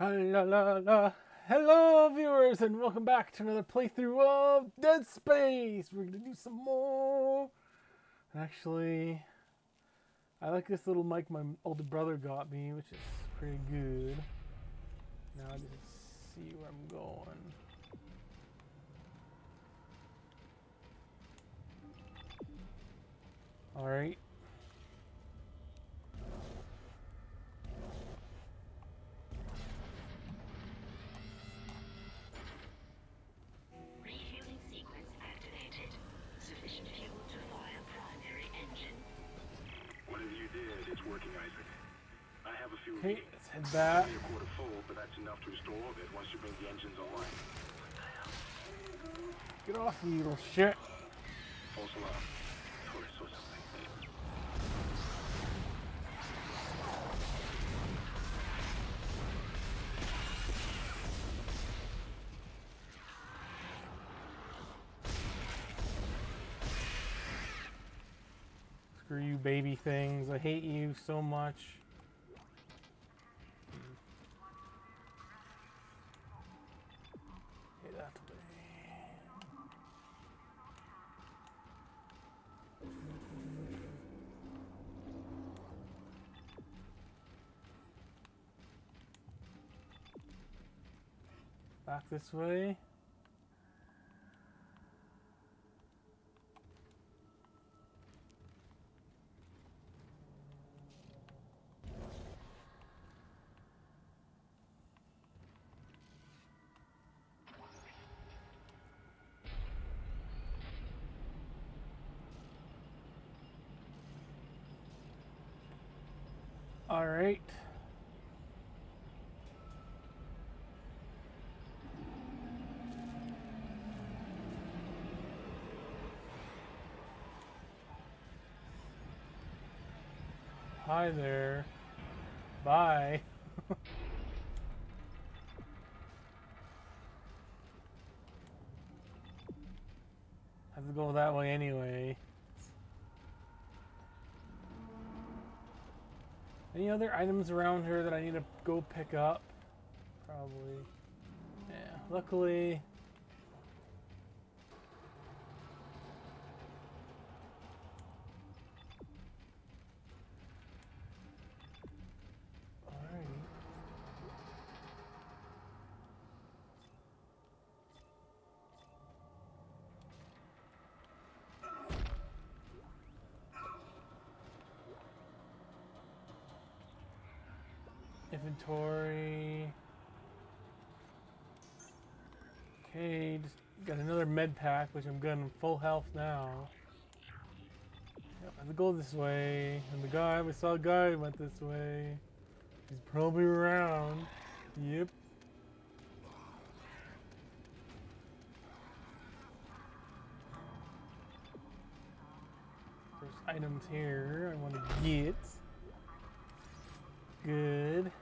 La la la. Hello, viewers, and welcome back to another playthrough of Dead Space. We're gonna do some more. Actually, I like this little mic my older brother got me, which is pretty good. Now I just see where I'm going. All bring the head back. Get off, you little shit. False alarm. Thought I something. Screw you, baby things. I hate you so much. Back this way. All right. Hi there. Bye. Have to go that way anyway. Any other items around here that I need to go pick up? Probably. Yeah, luckily. Inventory. Okay, just got another med pack, which I'm. I'm full health now. Yep, I have to go this way. And the guy, we saw a guy went this way. He's probably around. Yep. There's items here I want to get. Good.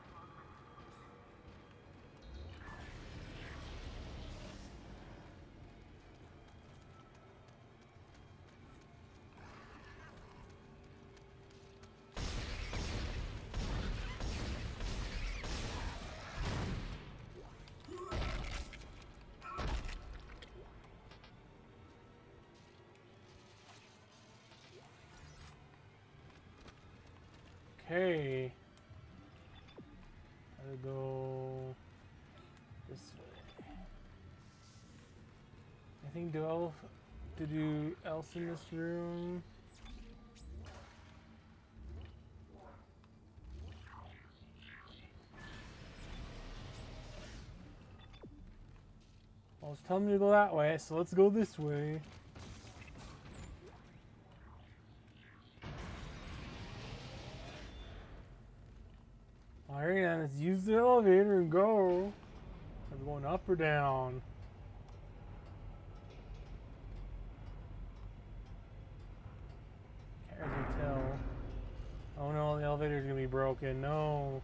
Okay. Gotta go this way. Anything do else to do else in this room? I was telling me to go that way, so let's go this way. Alright, then let's use the elevator and go. Are we going up or down? Can't really tell. Oh no, the elevator's gonna be broken. No.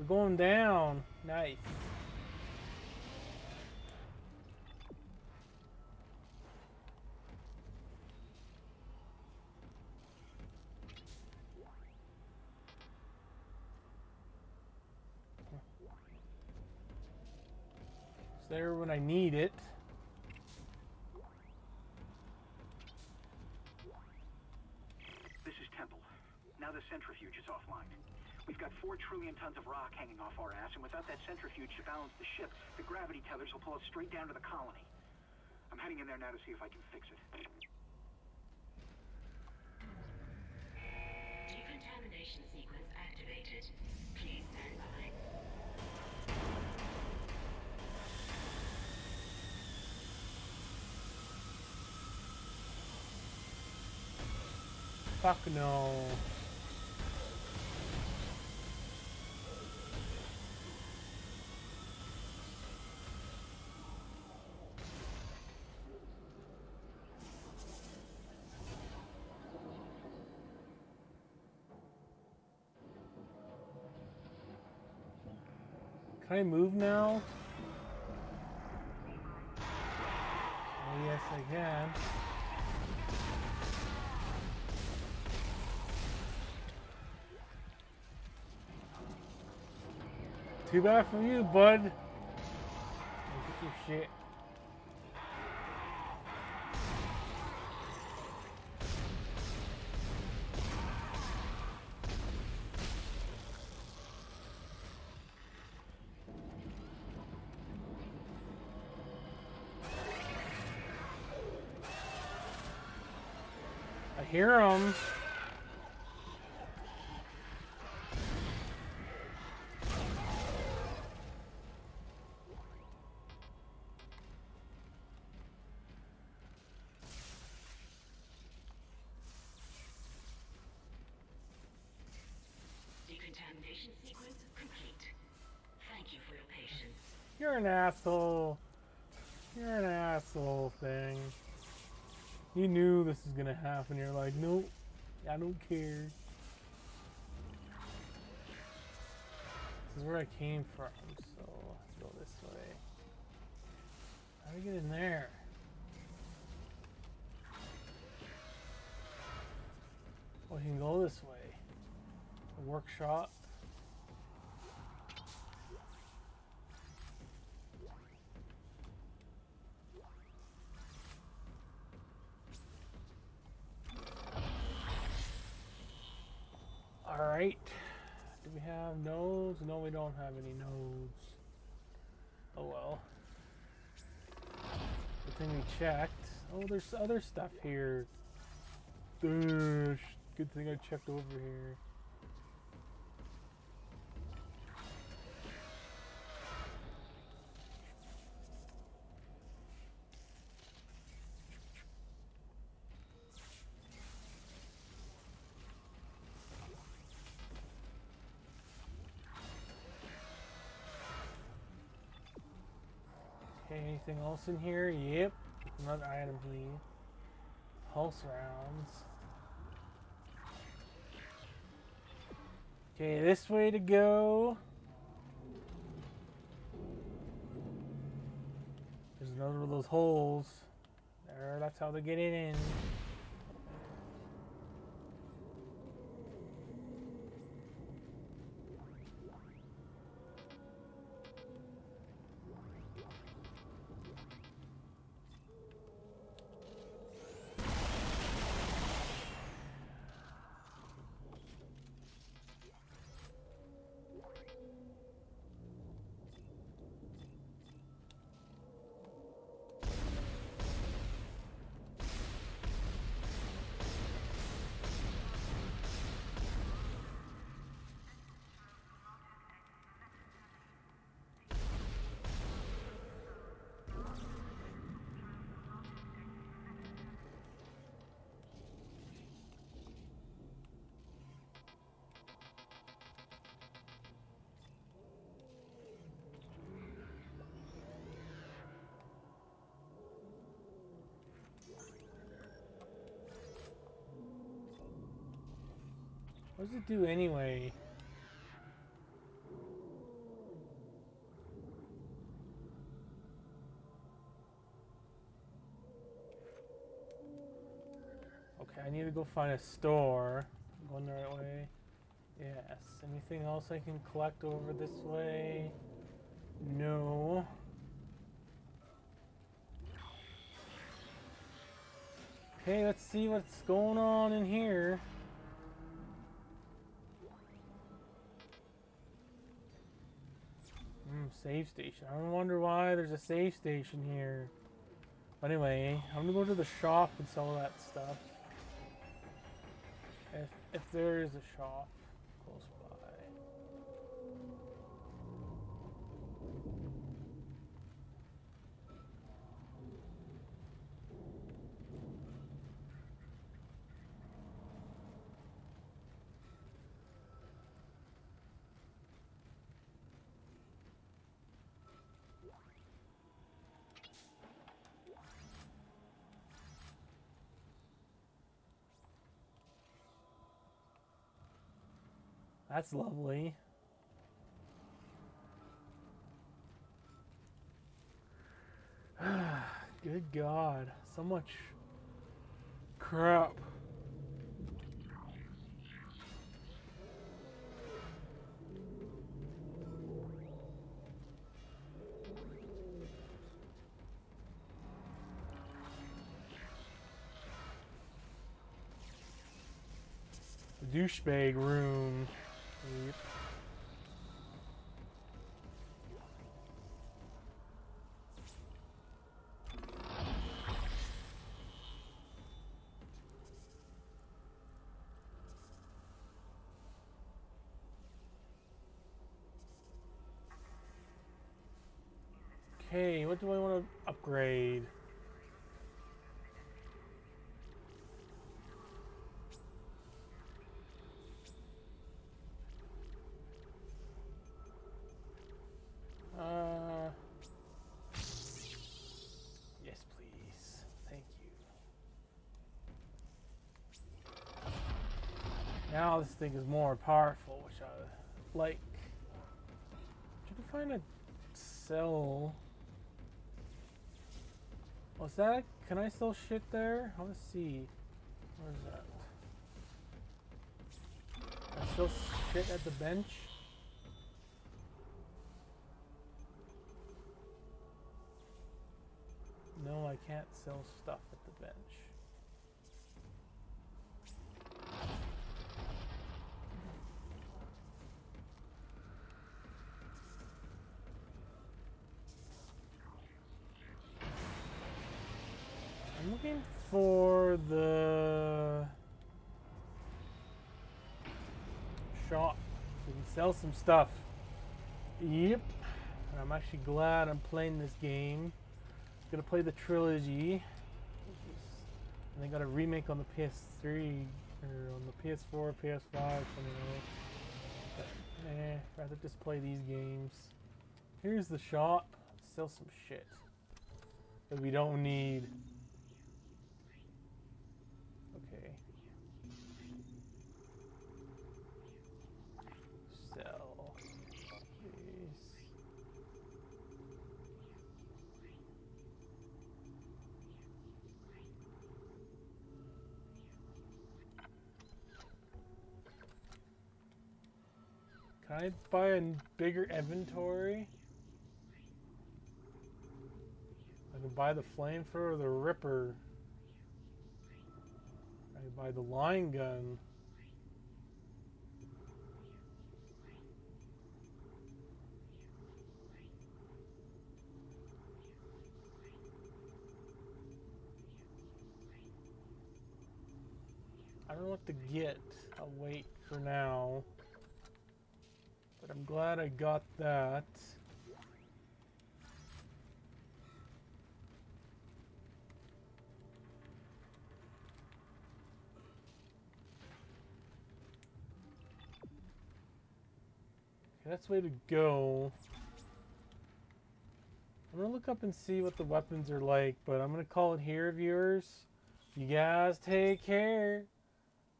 We're going down. Nice. there when I need it. This is Temple. Now the centrifuge is offline. We've got four trillion tons of rock hanging off our ass, and without that centrifuge to balance the ship, the gravity tethers will pull us straight down to the colony. I'm heading in there now to see if I can fix it. Decontamination sequence activated. Please stand by. Fuck no. Can I move now? Oh, yes, I can. Too bad for you, bud. Your shit. Your patience. You're an asshole. You're an asshole thing. You knew this was gonna happen. You're like, nope, I don't care. This is where I came from, so let's go this way. How do we get in there? Oh, you can go this way. Workshop. Alright. Do we have nodes? No, we don't have any nodes. Oh well. Good thing we checked. Oh, there's other stuff here. Good thing I checked over here. Okay, anything else in here? Yep. Another item, please. Pulse rounds. Okay, this way to go. There's another of those holes. There, that's how they get in. What does it do anyway? Okay, I need to go find a store. I'm going the right way. Yes. Anything else I can collect over this way? No. Okay, let's see what's going on in here. Hmm, save station. I don't wonder why there's a save station here. But anyway, I'm gonna go to the shop and sell that stuff. If if there is a shop close by. That's lovely. Good God. So much crap. Douchebag room. Yep. Okay, what do I want to upgrade? Now this thing is more powerful, which I like. Trying to find a sell. What's that? Can I sell shit there? I want to see. Where's that? I sell shit at the bench. No, I can't sell stuff at the bench. I'm looking for the shop so we can sell some stuff. Yep. I'm actually glad I'm playing this game. I'm Gonna play the trilogy. And they got a remake on the PS3 or on the PS4, PS5, I don't know. Eh, rather just play these games. Here's the shop. Sell some shit that we don't need. Okay. Sell. Please. Can I buy a bigger inventory? I can buy the flamethrower the ripper. I can buy the line gun. I don't know what to get. I'll wait for now. I'm glad I got that. That's the way to go. I'm gonna look up and see what the weapons are like, but I'm gonna call it here, viewers. You guys take care.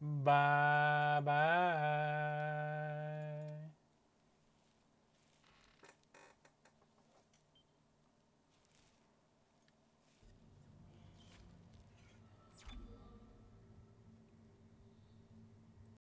Bye bye.